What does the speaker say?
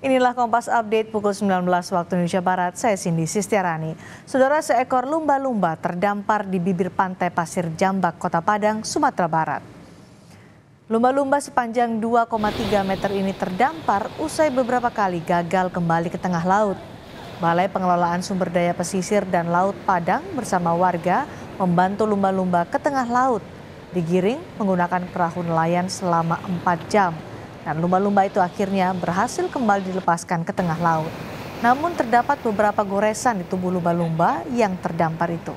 Inilah Kompas Update pukul 19 waktu Indonesia Barat, saya Cindy Sistiarani. Saudara seekor lumba-lumba terdampar di bibir pantai Pasir Jambak, Kota Padang, Sumatera Barat. Lumba-lumba sepanjang 2,3 meter ini terdampar usai beberapa kali gagal kembali ke tengah laut. Balai Pengelolaan Sumber Daya Pesisir dan Laut Padang bersama warga membantu lumba-lumba ke tengah laut. Digiring menggunakan perahu nelayan selama 4 jam dan lumba-lumba itu akhirnya berhasil kembali dilepaskan ke tengah laut. Namun terdapat beberapa goresan di tubuh lumba-lumba yang terdampar itu.